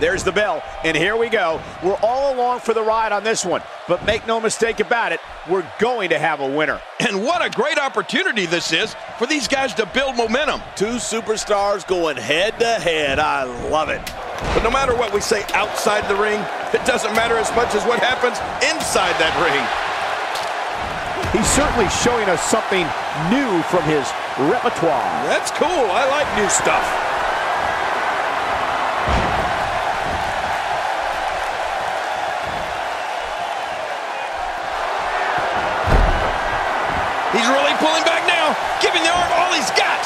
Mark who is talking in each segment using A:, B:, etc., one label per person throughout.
A: There's the bell, and here we go. We're all along for the ride on this one, but make no mistake about it, we're going to have a winner.
B: And what a great opportunity this is for these guys to build momentum.
C: Two superstars going head to head. I love it.
B: But no matter what we say outside the ring, it doesn't matter as much as what happens inside that ring.
A: He's certainly showing us something new from his repertoire.
B: That's cool. I like new stuff. He's really pulling back now, giving the arm all he's got.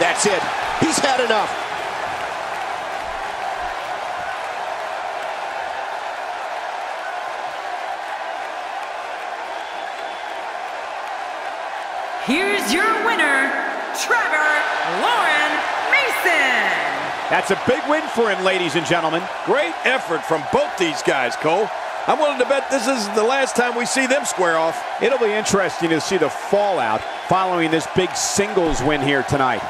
C: That's it. He's had enough.
D: Here's your winner, Trevor Mason.
A: That's a big win for him, ladies and gentlemen.
B: Great effort from both these guys, Cole. I'm willing to bet this is the last time we see them square off.
A: It'll be interesting to see the fallout following this big singles win here tonight.